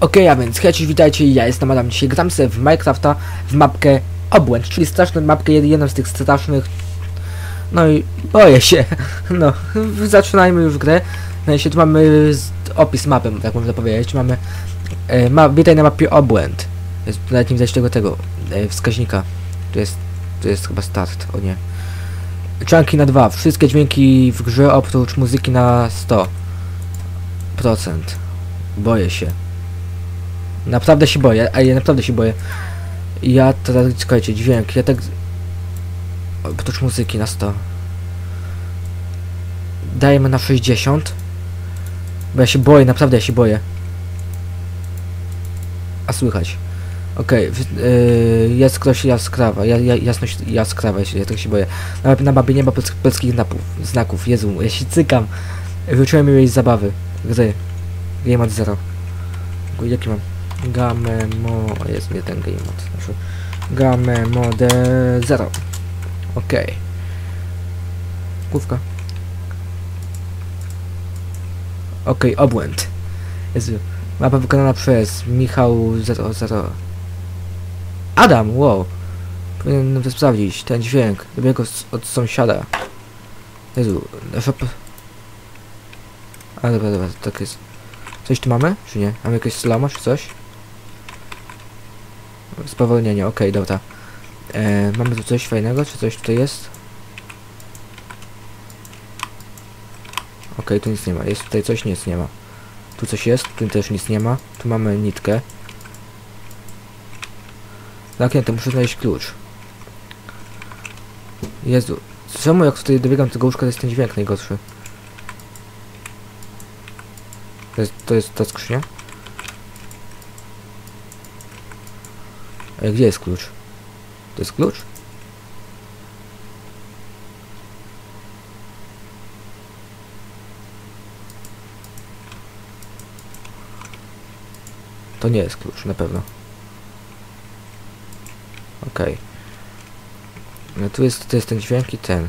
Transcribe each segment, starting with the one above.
Okej, a więc hej, witajcie, ja jestem Adam, dzisiaj gram sobie w Minecrafta w mapkę Obłęd, czyli straszną mapkę, jed- jedną z tych strasznych... No i boję się, no, zaczynajmy już grę. No i tu mamy opis mapy, tak można powiedzieć, mamy... E, ma, witaj na mapie Obłęd. Jest, nawet nie widać tego, tego, e, wskaźnika. Tu jest, tu jest chyba start, o nie. Czanki na 2, wszystkie dźwięki w grze oprócz muzyki na 100%. Boję się. Naprawdę się boję, a ja naprawdę się boję. Ja teraz, czekajcie, dźwięk, ja tak... Oprócz muzyki na 100. Dajemy na 60. Bo ja się boję, naprawdę ja się boję. A słychać. Okej, okay, yy, jest ktoś jaskrawa, ja, ja, jasność jaskrawa, ja, tak się boję. Na, na mapie nie ma polsk- polskich napów, znaków, Jezu, ja się cykam. Wyczułem jej zabawy. Gry. Game mode 0. Jaki mam? Game mo... jest nie ten game mode. Znaczy, game mode 0. Okej. Główka. Okej, obłęd. Jezu. Mapa wykonana przez Michał 00. Adam, wow. Powinienem to sprawdzić. Ten dźwięk. Dobiegł z- od sąsiada. Jezu. nasza A dobra, dobra, tak jest. Coś tu mamy? Czy nie? Mamy jakieś slama czy coś? Spowolnienie, okej, dobra. E, mamy tu coś fajnego? Czy coś tutaj jest? Okej, tu nic nie ma. Jest tutaj coś? Nic nie ma. Tu coś jest? Tu też nic nie ma. Tu mamy nitkę. Nie, to muszę znaleźć klucz. Jezu. Czemu jak tutaj dobiegam do tego łóżka, to jest ten dźwięk najgorszy? To jest, to jest ta skrzynia? Ale gdzie jest klucz? To jest klucz? To nie jest klucz, na pewno. Okej. No tu jest, to jest ten dźwięk i ten.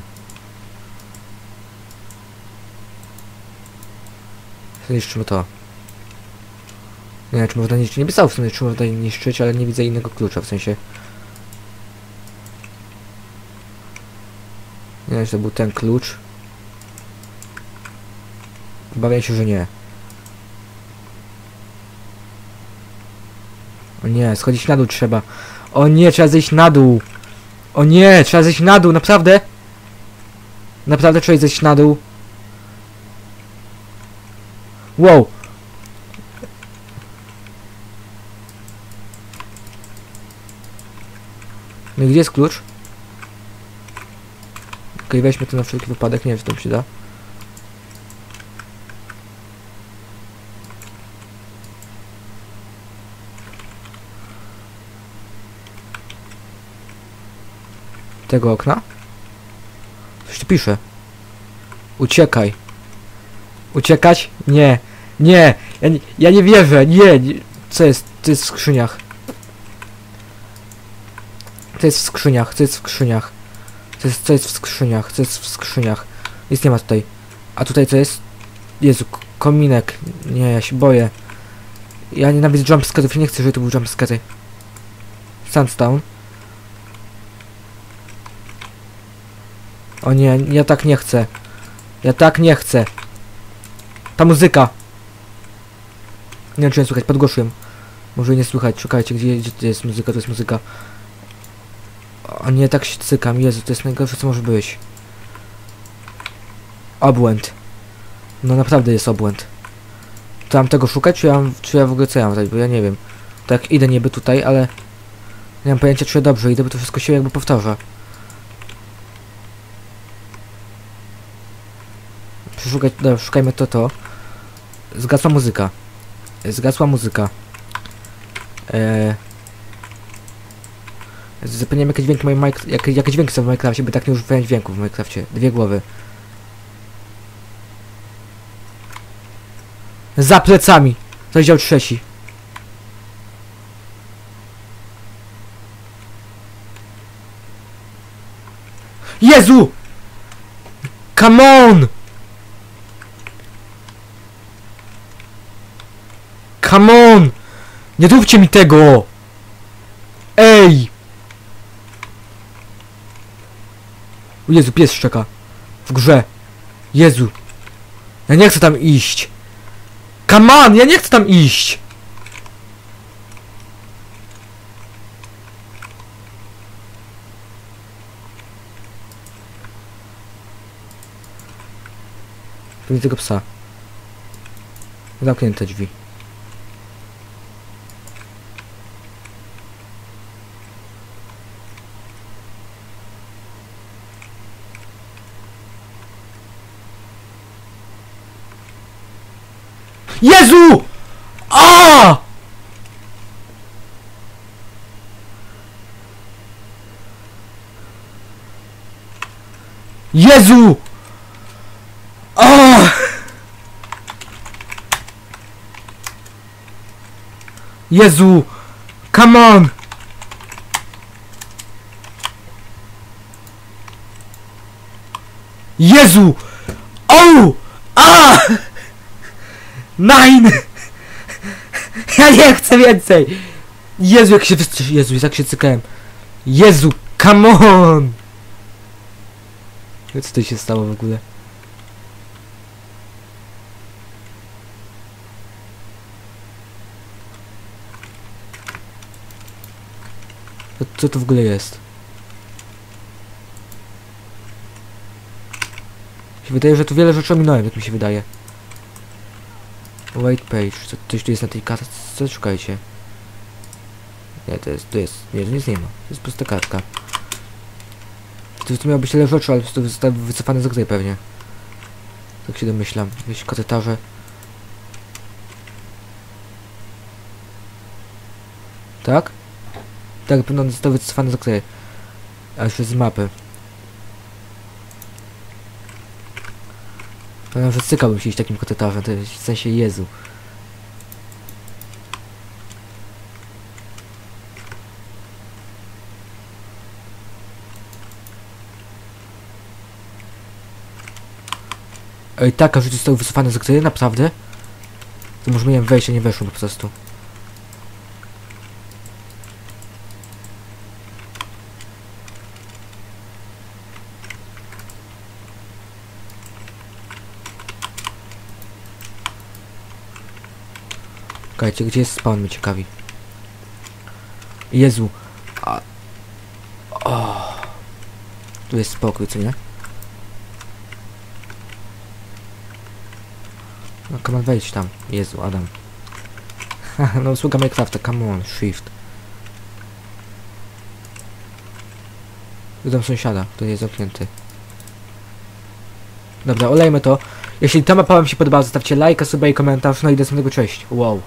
Zniszczymy to. Nie wiem, czy można niszczyć. Nie pisał w sumie, czy można niszczyć, ale nie widzę innego klucza, w sensie... Nie wiem, czy to był ten klucz. Obawiam się, że nie. O nie, schodzić na dół trzeba. O nie, trzeba zejść na dół. O nie, trzeba zejść na dół, naprawdę? Naprawdę trzeba zejść na dół. Wow. No gdzie jest klucz? Okej, weźmy to na wszelki wypadek, nie wiem, czy to się da. Tego okna? Coś tu pisze. Uciekaj. Uciekać? Nie. Nie. Ja nie, ja nie wierzę. Nie. Co jest? Co jest w skrzyniach? Co jest w skrzyniach? Co jest w skrzyniach? Co jest, co jest w skrzyniach? Co jest w skrzyniach? Nic nie ma tutaj. A tutaj co jest? Jezu, kominek. Nie, ja się boję. Ja nienawidzę jumpscarów. Nie chcę, żeby to był jumpscary. Sandstone. O nie, ja tak nie chcę. Ja tak nie chcę. Ta muzyka. Nie wiem, czy nie słychać, podgłoszyłem. Może nie słychać, szukajcie, gdzie, gdzie jest muzyka, to jest muzyka. O nie, tak się cykam, Jezu, to jest najgorsze, co może być. Obłęd. No naprawdę jest obłęd. To mam tego szukać, czy ja, mam, czy ja w ogóle co ja mam zrobić, bo ja nie wiem. Tak, idę niby tutaj, ale... Nie mam pojęcia, czy ja dobrze idę, bo to wszystko się jakby powtarza. Przeszukać, dobra, szukajmy to, to. Zgasła muzyka. Zgasła muzyka. Eee... Zapomniałem jakie dźwięki mają Minecraft, jakie, dźwięki są w Minecrafcie, bo tak nie używałem dźwięków w Minecrafcie. Dwie głowy. Za plecami. Rozdział trzeci. Jezu! Come on! Come on! Nie róbcie mi tego! Ej! O Jezu, pies szczeka. W grze. Jezu. Ja nie chcę tam iść. Come on, ja nie chcę tam iść! Pewnie tego psa. Zamknięte drzwi. Jezu! A! Jezu! A! Jezu! Come on! Jezu! O! A! Nine! Ja nie chcę więcej! Jezu, jak się wystrzeliłem. Jezu, jak się cykałem. Jezu, come on! Co to się stało w ogóle? Co, co to w ogóle jest? się wydaje, że tu wiele rzeczy ominąłem, jak mi się wydaje. Wait page, co, coś tu jest na tej kartce, szukajcie? Nie, to jest, to jest, nie, to nic nie ma, to jest prosta kartka. To, to miało być tyle rzeczy, ale to zostało wycofane z gry pewnie. Tak się domyślam, jakieś korytarze. Tak? Tak, pewno zostały wycofane z gry. A już z mapy. Powiem, że cykałbym się iść takim korytarzem, to jest w sensie Jezu. Ej, tak, a że zostały wycofane z gry, naprawdę? To może miałem wejść, a nie weszło po prostu. Czekajcie, gdzie jest spawn, mnie ciekawi. Jezu. A... O. Tu jest spokój, co nie? No, come on, wejdź tam. Jezu, Adam. no, usługa Minecrafta, come on, shift. Dom sąsiada, który jest zamknięty. Dobra, olejmy to. Jeśli ta mapa wam się podobała, zostawcie lajka, suba i komentarz. No i do następnego, cześć. Wow.